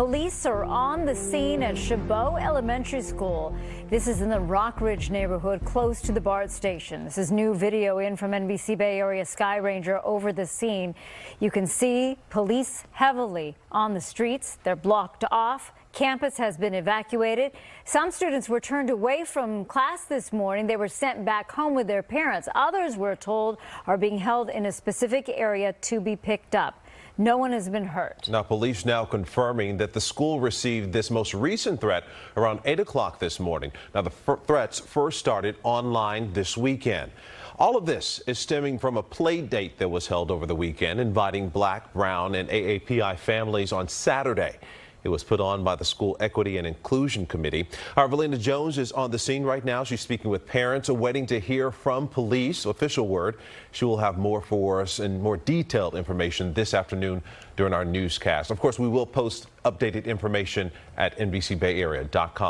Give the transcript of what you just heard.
Police are on the scene at Chabot Elementary School. This is in the Rockridge neighborhood close to the BART station. This is new video in from NBC Bay Area Sky Ranger over the scene. You can see police heavily on the streets. They're blocked off. Campus has been evacuated. Some students were turned away from class this morning. They were sent back home with their parents. Others, we're told, are being held in a specific area to be picked up. No one has been hurt. Now, police now confirming that the school received this most recent threat around 8 o'clock this morning. Now, the threats first started online this weekend. All of this is stemming from a play date that was held over the weekend, inviting black, brown, and AAPI families on Saturday. It was put on by the School Equity and Inclusion Committee. Our Velena Jones is on the scene right now. She's speaking with parents, awaiting to hear from police. Official word. She will have more for us and more detailed information this afternoon during our newscast. Of course, we will post updated information at NBCBayArea.com.